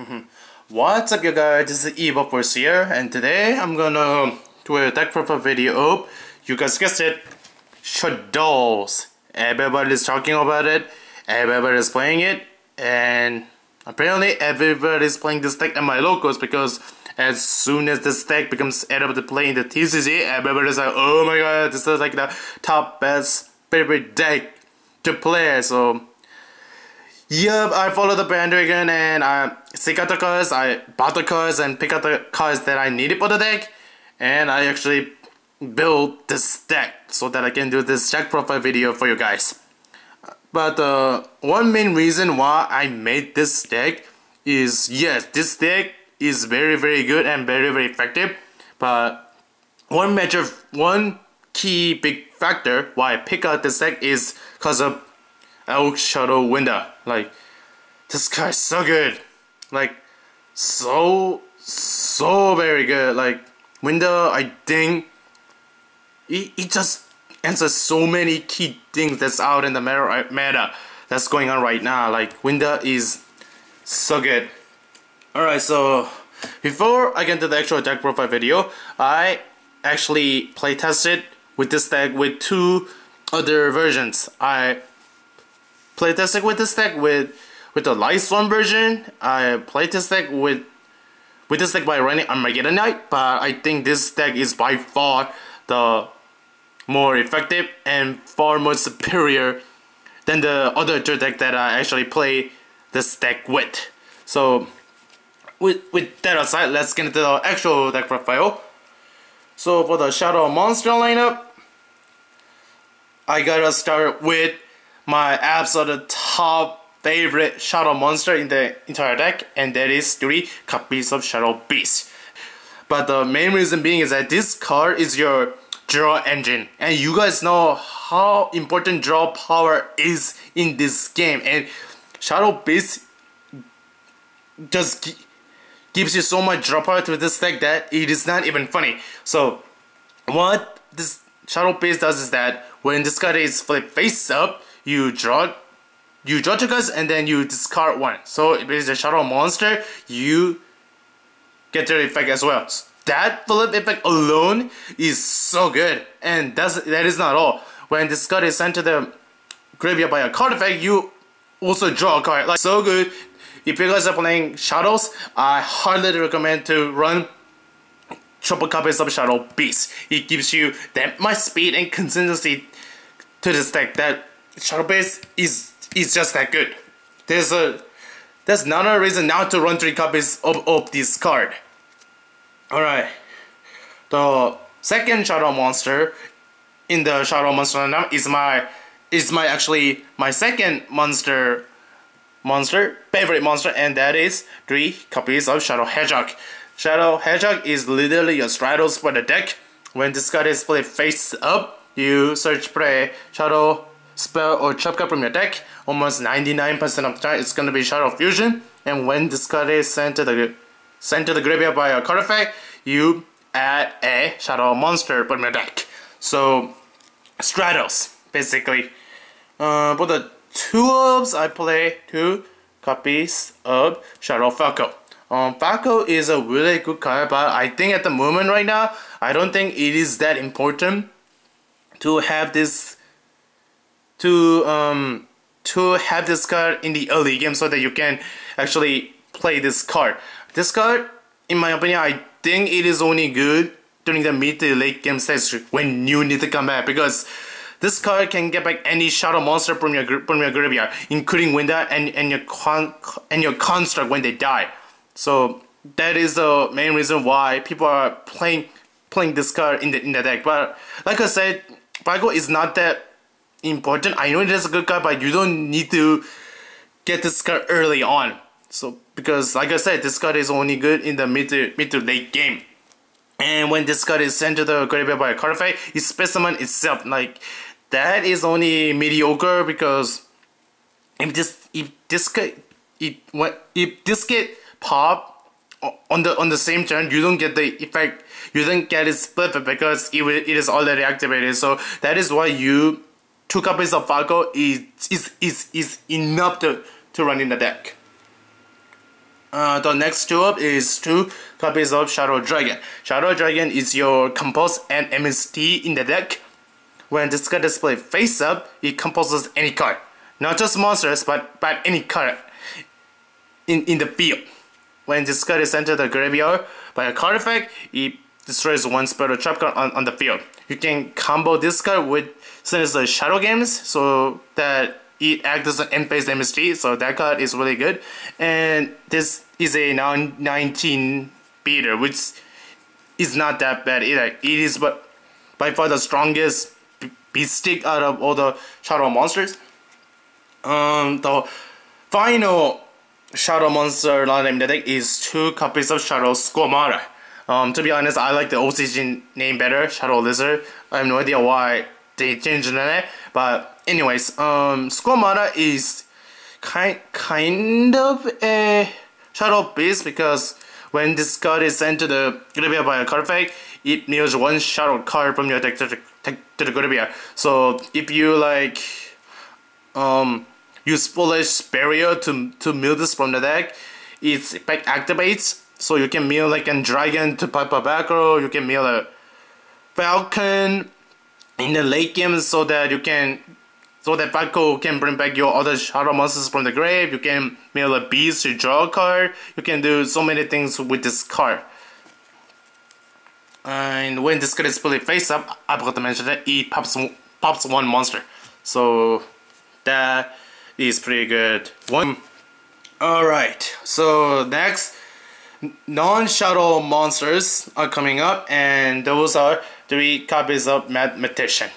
Mm-hmm. What's up you guys, this is EvoForce here and today I'm gonna do a deck profile video. You guys guessed it, Shaddolls. Everybody's talking about it, everybody's playing it, and apparently everybody's playing this deck in my locals because as soon as this deck becomes able to play in the TCG, everybody's like, oh my god, this is like the top best favorite deck to play, so Yep, I follow the bandwagon and I seek out the cards, I bought the cards and pick out the cards that I needed for the deck. And I actually built this deck so that I can do this deck profile video for you guys. But uh, one main reason why I made this deck is yes, this deck is very very good and very very effective. But one major, one key big factor why I pick out this deck is because of El Shaddoll Winda. Like, this guy's so good. Like, so, so very good. Like, Winda, I think, he, he just answers so many key things that's out in the meta, uh, meta that's going on right now. Like, Winda is so good. Alright, so before I get into the actual deck profile video, I actually play tested with this deck with two other versions. I playtesting with this deck with with the Lightsworn version. I played this deck with with this deck by running Armageddon Knight, but I think this deck is by far the more effective and far more superior than the other two deck that I actually play this deck with. So with with that aside, let's get into the actual deck profile. So for the Shaddoll Monster lineup, I gotta start with my absolute top favorite Shaddoll monster in the entire deck, and that is three copies of Shaddoll Beast. But the main reason being is that this card is your draw engine, and you guys know how important draw power is in this game, and Shaddoll Beast just gives you so much draw power to this deck that it is not even funny. So, what this Shaddoll Beast does is that when this card is flipped face up, you draw you draw two cards and then you discard one. So if it is a Shaddoll monster, you get the effect as well. So that flip effect alone is so good. And that's that is not all. When this card is sent to the graveyard by a card effect, you also draw a card. Like so good. If you guys are playing Shaddolls, I highly recommend to run triple copies of Shaddoll Beast. It gives you that much speed and consistency to this deck that Shaddoll Beast is is just that good. There's a there's another reason not to run three copies of, of this card. Alright. The second Shaddoll Monster in the Shaddoll Monster lineup is my is my actually my second monster monster favorite monster and that is three copies of Shaddoll Hedgehog. Shaddoll Hedgehog is literally a Stratos for the deck. When this card is played face up, you search play Shaddoll spell or card from your deck, almost 99% of the time it's gonna be Shaddoll Fusion. And when this card is sent to the sent to the graveyard by a card effect, you add a Shaddoll Monster from your deck. So Stratos, basically. Uh, for the two ofs, I play two copies of Shaddoll Falco. Um, Falco is a really good card, but I think at the moment right now, I don't think it is that important to have this to um, to have this card in the early game so that you can actually play this card. This card, in my opinion, I think it is only good during the mid to late game stage when you need to come back because this card can get back any Shaddoll monster from your from your graveyard, including Winda and and your con and your construct when they die. So that is the main reason why people are playing playing this card in the in the deck. But like I said, Falco is not that important. I know it is a good card, but you don't need to get this card early on. So because like I said, this card is only good in the mid to mid to late game. And when this card is sent to the graveyard by a card effect, its specimen itself, like that is only mediocre because if this if this card it what if this get pop on the on the same turn, you don't get the effect. You don't get it split because it, it is already activated. So that is why you two copies of Falco is is is, is enough to, to run in the deck. Uh, the next two up is two copies of Shaddoll Dragon. Shaddoll Dragon is your Compulse and MST in the deck. When this card display face up, it composes any card. Not just monsters, but, but any card in, in the field. When this card is entered the graveyard by a card effect, it destroys one spell or trap card on, on the field. You can combo this card with Sinister Shadow Games, so that it acts as an end-phase MST, so that card is really good. And this is a 19 beater, which is not that bad either. It is but by far the strongest beast stick out of all the Shaddoll monsters. Um, the final Shaddoll monster line deck is two copies of Shaddoll Squamata. Um, to be honest, I like the OCG name better, Shaddoll Lizard. I have no idea why they changed the name, but anyways, um, Squamata is kind kind of a Shaddoll Beast because when this card is sent to the graveyard by a card effect, it deals one Shaddoll card from your deck to the, to the graveyard. So if you like um use Foolish Burial to to mill this from the deck, its effect activates. So you can mill like a dragon to pipe a back you can mill a falcon in the late game so that you can so that Falco can bring back your other Shaddoll monsters from the grave. You can mill a beast to draw a card. You can do so many things with this card. And when this card is fully face up, I forgot to mention that it pops pops one monster. So that is pretty good. One. Alright, so next non-Shaddoll monsters are coming up and those are three copies of Mathematician.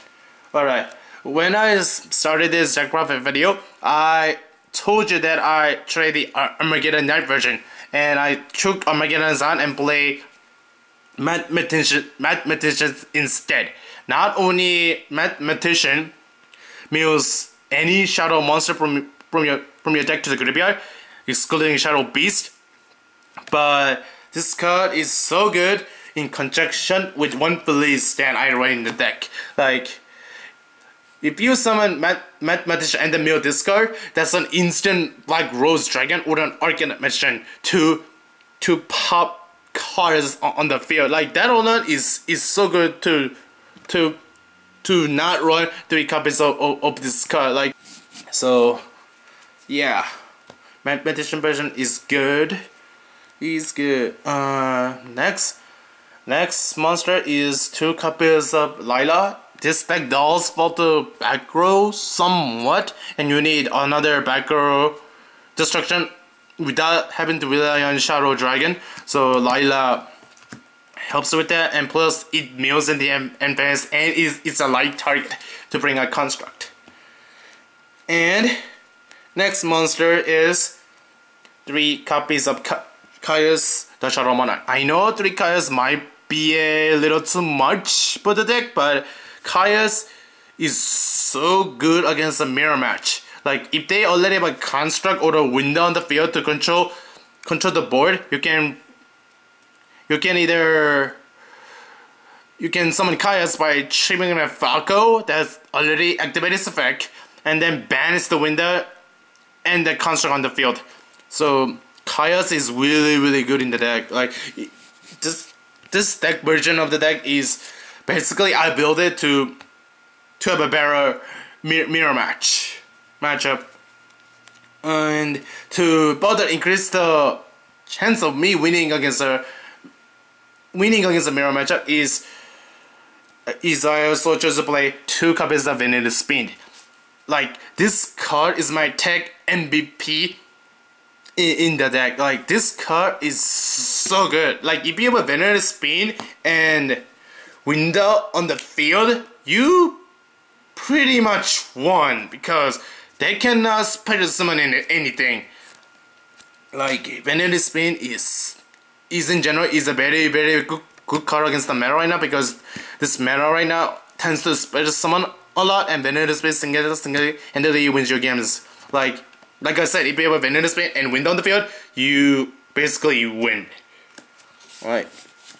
Alright, when I started this Jack video, I told you that I tried the Armageddon Knight version and I took Armageddon on and play Mathematician, Mathematician instead. Not only Mathematician means any Shaddoll monster from, from, your, from your deck to the graveyard, excluding Shaddoll Beast, but this card is so good in conjunction with one Felis that I run in the deck. Like, if you summon Math Mathematician and the mill discard, that's an instant like Rose Dragon or an Arcanite Magician to to pop cards on the field. Like that alone is is so good to to to not run three copies of, of, of this card. Like so yeah. Mathematician version is good. He's good. Uh next next monster is two copies of Lyla. this deck does fall to back row somewhat, and you need another back row destruction without having to rely on Shaddoll Dragon. So Lyla helps with that, and plus it mills in the advance, and is it's a light target to bring a construct. And next monster is three copies of Caius the Shadow Monarch. I know three Caius might be a little too much for the deck, but Caius is so good against a mirror match. Like if they already have a construct or a Winda on the field to control control the board, you can you can either you can summon Caius by triggering a Falco that's already activated its effect and then banish the Winda and the construct on the field. So Caius is really really good in the deck. Like this this deck version of the deck is basically I build it to to have a better mirror match matchup and to further increase the chance of me winning against a winning against a mirror matchup is uh, is I also chose to play two copies of Vanity's Fiend. Like this card is my tech MVP in, in the deck. Like this card is so good. Like if you have a Vanity's Fiend and Winda on the field, you pretty much won because they cannot special summon in anything. Like Vanity's Fiend is is in general is a very very good good card against the meta right now because this meta right now tends to special summon a lot and Vanity's Fiend single single and then wins your games. Like like I said, if you have a Vanity's Fiend and win on the field, you basically win. Right.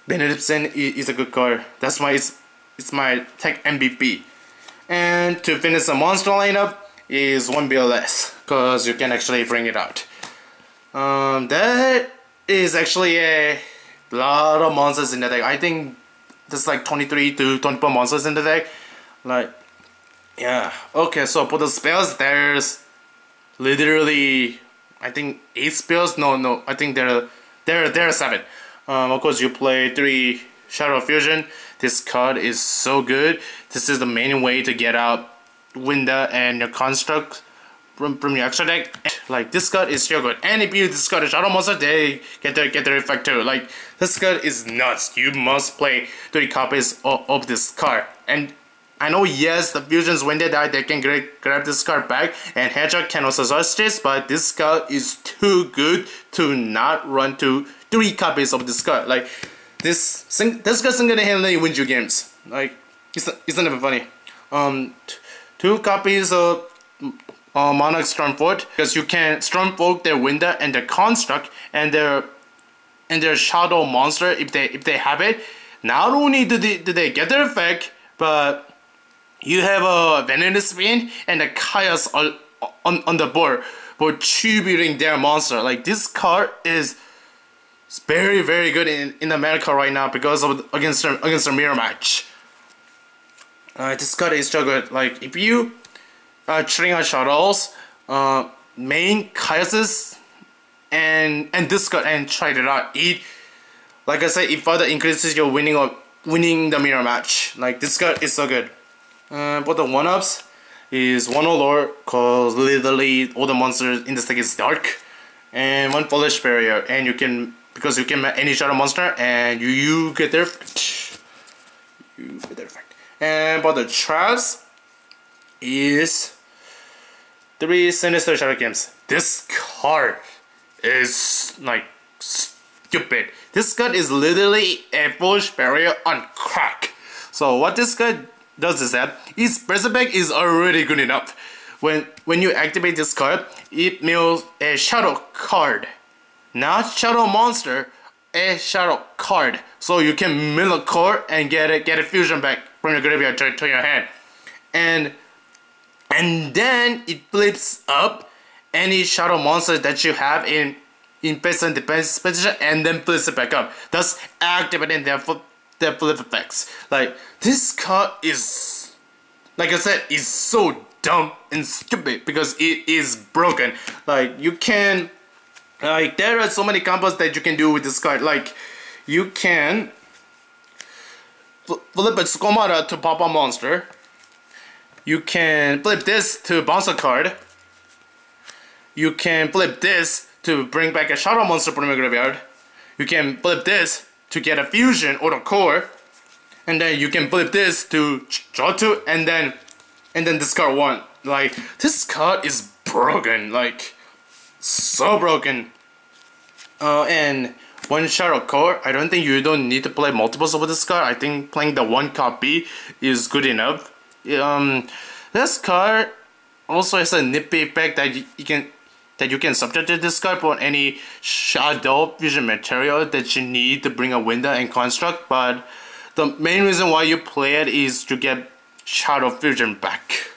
Benedictson is a good card. That's why it's it's my tech MVP. And to finish the monster lineup is one less because you can actually bring it out. Um, that is actually a lot of monsters in the deck. I think there's like 23 to 24 monsters in the deck. Like, yeah. Okay, so for the spells, there's literally, I think eight spells. No, no, I think there are there there are seven. Um, of course, you play three Shaddoll Fusion. This card is so good. This is the main way to get out Winda and your construct from, from your extra deck. Like this card is so good. And if you discard a Shaddoll Monster, they get their get their effect too. Like this card is nuts. You must play three copies of, of this card. And I know yes, the fusions when they die, they can grab, grab this card back, and Hedgehog can also search this, but this card is too good to not run to three copies of this card. Like this, this card single-handedly wins you games. Like it's it's not even funny. Um, two copies of uh, Monarch Stormforth because you can Stormforth their Winda and their construct and their and their Shaddoll monster if they if they have it. Not only do they do they get their effect, but you have a Vanity's Fiend and a Caius on, on, on the board for tributing their monster. Like this card is very very good in, in America right now because of against against the mirror match. Uh, this card is so good. Like if you uh, trading out Shaddolls, uh, main Kaises, and and this card and try it out. It like I said, it further increases your winning of winning the mirror match. Like this card is so good. But the one ups is one Lord, cause literally all the monsters in this deck is dark, and one Foolish Burial, and you can because you can any Shaddoll monster and you you get their you get their effect. And but the traps is three Sinister Shadow Games. This card is like stupid. This card is literally a Foolish Burial on crack. So what this card does is that its Berserk is already good enough. When when you activate this card, it mills a Shaddoll card. Not Shaddoll monster, a Shaddoll card. So you can mill a card and get it get a fusion back from your graveyard to, to your hand. And and then it flips up any Shaddoll monster that you have in in and defense position and then flips it back up thus activating their their flip effects like this card is like I said is so dumb and stupid because it is broken like you can like there are so many combos that you can do with this card like you can flip a Squamata to pop a monster you can flip this to bounce a card. You can flip this to bring back a Shaddoll monster from your graveyard. You can flip this to get a fusion or a core. And then you can flip this to draw two and then and then discard one. Like this card is broken, like so broken. Uh, and one Shaddoll Core, I don't think you don't need to play multiples of this card. I think playing the one copy is good enough um, this card also has a nippy effect that you, you can that you can subject to this card for any Shaddoll Fusion material that you need to bring a Winda and construct but the main reason why you play it is to get Shaddoll Fusion back.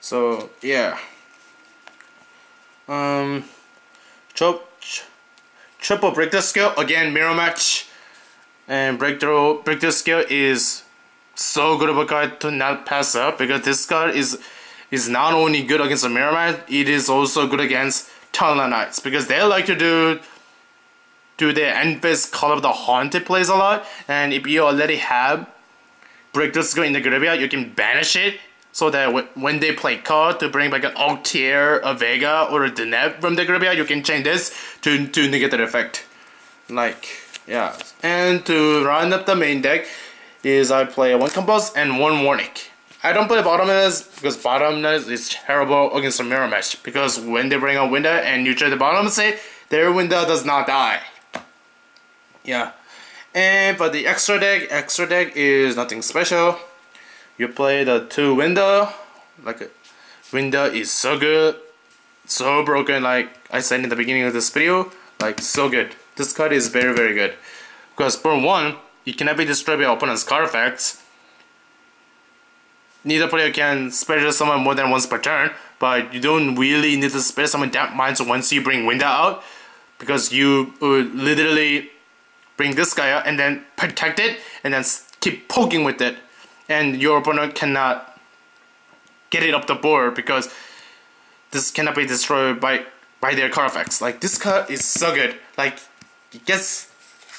So yeah. Um triple breakthrough skill again mirror match. And breakthrough breakthrough skill is so good of a card to not pass up because this card is is not only good against the Mirror it is also good against Talon Knights because they like to do do their end phase Call of the Haunted plays a lot and if you already have this skill in the graveyard you can banish it so that when they play card to bring back an Altair, a Vega, or a Deneb from the graveyard, you can change this to, to negate that effect. Like, yeah. And to round up the main deck, is I play one Compulse and one Warnick. I don't play Bottomless because Bottomless is terrible against a mirror match because when they bring a Winda and you try the bottom say their Winda does not die. Yeah. And for the extra deck, extra deck is nothing special. You play the two Winda, like Winda is so good, so broken like I said in the beginning of this video, like so good. This card is very very good. Because for one, you cannot be destroyed by opponent's card effects. Neither player can special summon more than once per turn, but you don't really need to special summon that much once you bring Winda out. because you would literally bring this guy out and then protect it and then keep poking with it and your opponent cannot get it up the board because this cannot be destroyed by by their card effects. Like this card is so good. Like it gets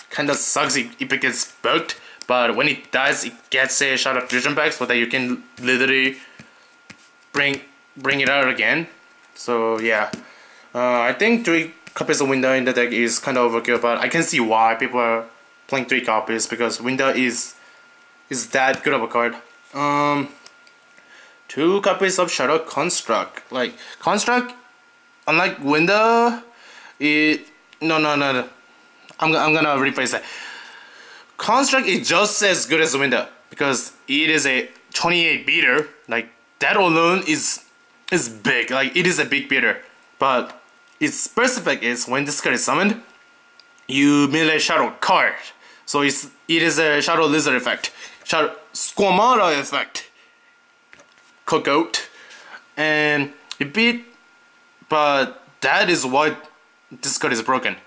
kind of sucks if it gets bugged, but when it dies, it gets a shot of fusion back so that you can literally bring bring it out again. So yeah, uh, I think three copies of Winda in the deck is kind of overkill, but I can see why people are playing three copies because Winda is is that good of a card. Um, two copies of Shaddoll Construct. Like Construct, unlike Winda, it no no no no. I'm I'm gonna rephrase that. Construct is just as good as Winda because it is a 28 beater. Like that alone is is big. Like it is a big beater. But its specific is when this card is summoned, you melee Shaddoll card. So it's it is a Shaddoll Lizard effect. Shaddoll Squamata effect. Cookout. And it beat but that is why this card is broken.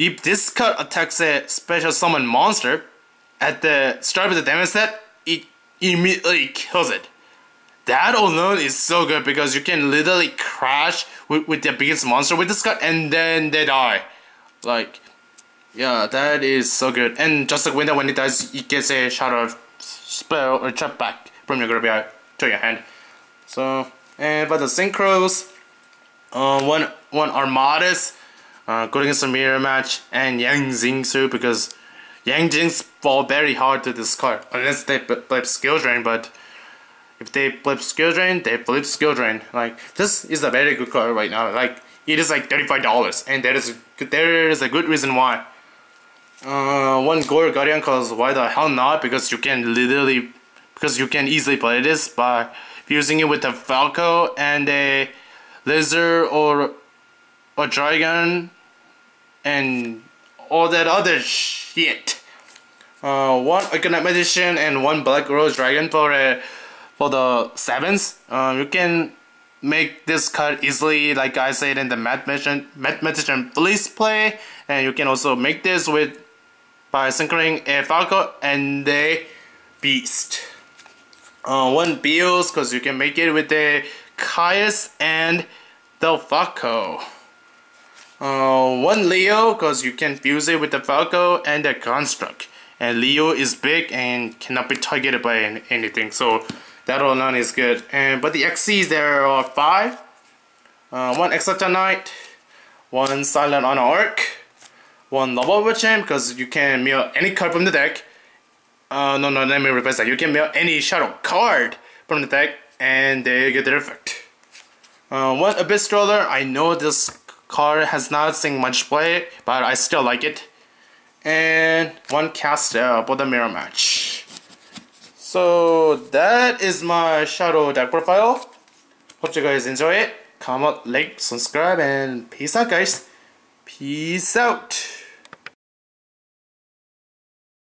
If this card attacks a special summon monster at the start of the damage set, it immediately kills it. That alone is so good because you can literally crash with, with the biggest monster with this card and then they die. Like, yeah, that is so good. And just like Winda, when it dies, it gets a shot of spell or trap back from your graveyard to your hand. So, and but the synchros, uh, one one Armades, uh, going against a mirror match, and Yang Jingsu because Yang Zings fall very hard to this card unless they flip skill drain, but if they flip skill drain, they flip skill drain. Like this is a very good card right now. Like it is like thirty five dollars, and there is a, there is a good reason why. Uh, one Goyo Guardian cause why the hell not? Because you can literally, because you can easily play this by fusing it with a Falco and a Lizard or a Dragon and all that other shit. Uh, one Arcanite Magician and one Black Rose Dragon for a for the sevens. Uh, you can make this card easily, like I said in the Math Magician, Felis play, and you can also make this with by synchroning a Falco and a Beast. Uh, one Beelze, because you can make it with the Caius and the Falco. Uh, one Leo, because you can fuse it with the Falco and the Construct. And Leo is big and cannot be targeted by anything, so that alone is good. And But the XCs, there are five. Uh, one Knight, one Silent Honor Ark, one Noble Witchem because you can mill any card from the deck. Uh, no, no, let me replace that. You can mill any Shaddoll card from the deck and they get their effect. Uh, one Abyss Dweller, I know this card has not seen much play, but I still like it. And one Castel uh, for the mirror match. So that is my Shaddoll deck profile. Hope you guys enjoy it. Comment, like, subscribe, and peace out guys. Peace out.